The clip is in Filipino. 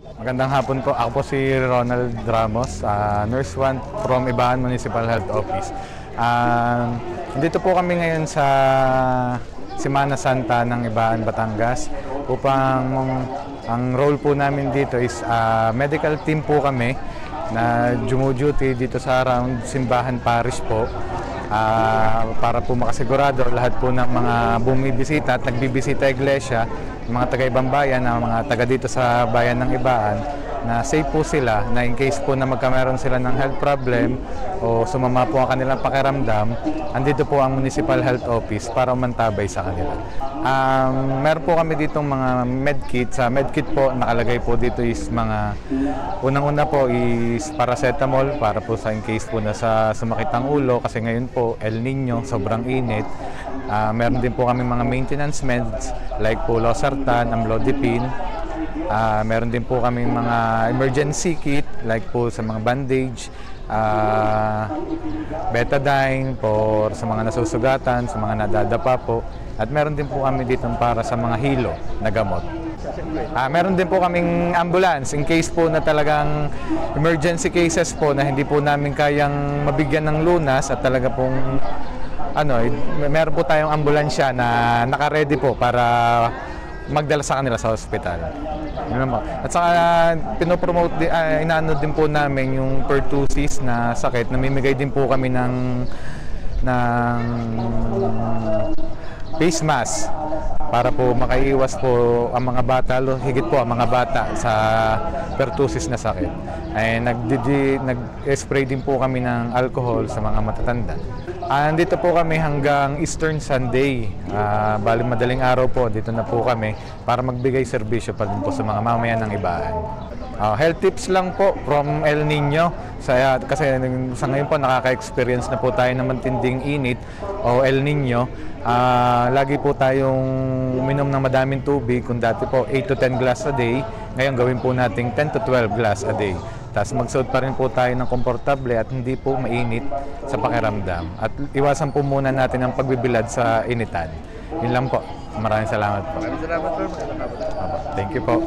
Magandang hapon po. Ako po si Ronald Ramos, ah, Nurse 1 from Ibahan Municipal Health Office. Ah, dito po kami ngayon sa Semana Santa ng Ibahan, Batangas upang ang role po namin dito is ah, medical team po kami na duty dito sa around Simbahan Parish po Ah, para po makasigurado lahat po ng mga bumibisita at nagbibisita iglesia, mga taga-ibang bayan, na mga taga dito sa bayan ng Ibaan, na safe po sila na in case po na magkameron sila ng health problem o sumama po ang kanilang pakiramdam, andito po ang Municipal Health Office para umantabay sa kanila. Um, meron po kami ditong mga medkit. Sa medkit po, nakalagay po dito is mga, unang-una po is paracetamol para po sa in case po na sa sumakit ang ulo kasi ngayon po El Nino, sobrang init. Ah, meron din po kami mga maintenance meds like po losartan, amlodipine, Ah, meron din po kami mga emergency kit like po sa mga bandage, ah, betadine for sa mga nasusugatan, sa mga nadadapa po. At meron din po kami dito para sa mga hilo na gamot. Ah, meron din po kaming ambulance in case po na talagang emergency cases po na hindi po namin kayang mabigyan ng lunas at talaga pong ano, eh, meron po tayong ambulansya na naka-ready po para magdala sa kanila sa hospital. Yun po. At saka pinopromote din, uh, inaano din po namin yung pertussis na sakit. Namimigay din po kami ng ng face mask para po makaiwas po ang mga bata, higit po ang mga bata sa pertussis na sakit. Ay nag-spray din po kami ng alcohol sa mga matatanda. Ah, Andito po kami hanggang Eastern Sunday. Ah, bali madaling araw po, dito na po kami para magbigay serbisyo pa din po sa mga mamayan ng ibaan. Ah, health tips lang po from El Nino. Sa, kasi sa ngayon po nakaka-experience na po tayo ng matinding init o El Nino. Ah, lagi po tayong uminom ng madaming tubig. Kung dati po 8 to 10 glass a day, ngayon gawin po nating 10 to 12 glass a day. Tapos magsuot pa rin po tayo ng komportable at hindi po mainit sa pakiramdam. At iwasan po muna natin ang pagbibilad sa initan. Yun lang po. Maraming salamat po. Maraming salamat hapon. Thank you po.